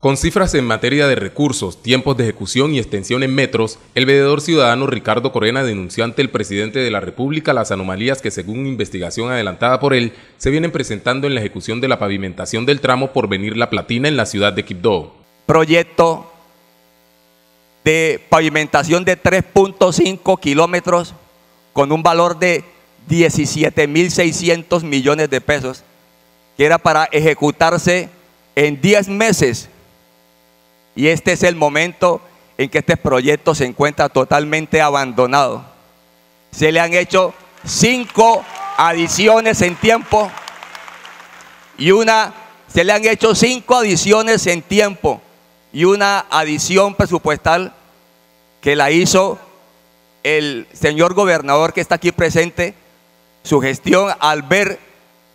Con cifras en materia de recursos, tiempos de ejecución y extensión en metros, el veedor ciudadano Ricardo Corena denunció ante el presidente de la República las anomalías que, según investigación adelantada por él, se vienen presentando en la ejecución de la pavimentación del tramo por venir La Platina en la ciudad de Quibdó. Proyecto de pavimentación de 3.5 kilómetros con un valor de 17.600 millones de pesos, que era para ejecutarse en 10 meses y este es el momento en que este proyecto se encuentra totalmente abandonado. Se le han hecho cinco adiciones en tiempo y una, se le han hecho cinco adiciones en tiempo y una adición presupuestal que la hizo el señor gobernador que está aquí presente, su gestión al ver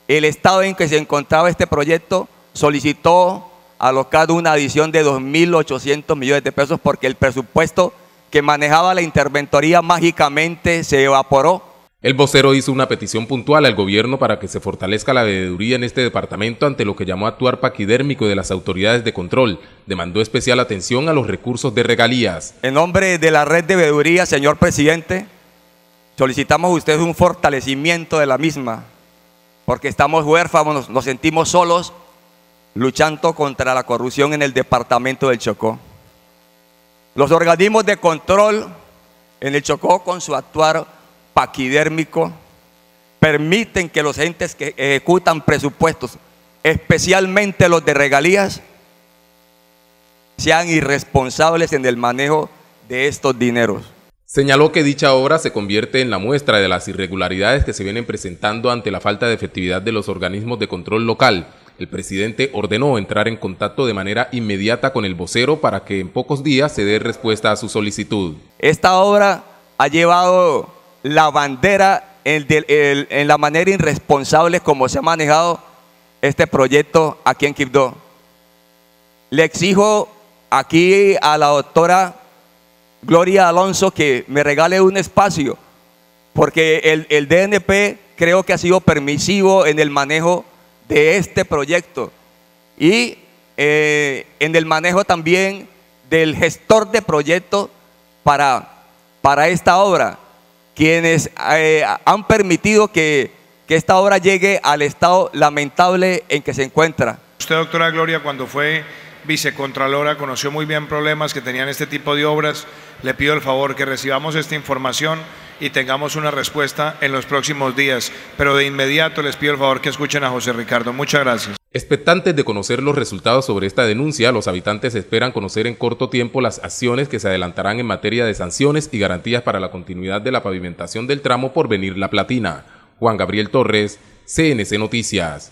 el estado en que se encontraba este proyecto, solicitó alocado una adición de 2.800 millones de pesos porque el presupuesto que manejaba la interventoría mágicamente se evaporó. El vocero hizo una petición puntual al gobierno para que se fortalezca la veeduría en este departamento ante lo que llamó actuar paquidérmico de las autoridades de control. Demandó especial atención a los recursos de regalías. En nombre de la red de veeduría, señor presidente, solicitamos a usted un fortalecimiento de la misma, porque estamos huérfanos, nos sentimos solos luchando contra la corrupción en el departamento del Chocó. Los organismos de control en el Chocó con su actuar paquidérmico permiten que los entes que ejecutan presupuestos, especialmente los de regalías, sean irresponsables en el manejo de estos dineros. Señaló que dicha obra se convierte en la muestra de las irregularidades que se vienen presentando ante la falta de efectividad de los organismos de control local el presidente ordenó entrar en contacto de manera inmediata con el vocero para que en pocos días se dé respuesta a su solicitud. Esta obra ha llevado la bandera en, la manera irresponsable como se ha manejado este proyecto aquí en Quibdó. Le exijo aquí a la doctora Gloria Alonso que me regale un espacio, porque el, el DNP creo que ha sido permisivo en el manejo de este proyecto y eh, en el manejo también del gestor de proyecto para, para esta obra, quienes eh, han permitido que, que esta obra llegue al estado lamentable en que se encuentra. Usted, doctora Gloria, cuando fue vicecontralora, conoció muy bien problemas que tenían este tipo de obras. Le pido el favor que recibamos esta información y tengamos una respuesta en los próximos días. Pero de inmediato les pido el favor que escuchen a José Ricardo. Muchas gracias. Expectantes de conocer los resultados sobre esta denuncia, los habitantes esperan conocer en corto tiempo las acciones que se adelantarán en materia de sanciones y garantías para la continuidad de la pavimentación del tramo por venir La Platina. Juan Gabriel Torres, CNC Noticias.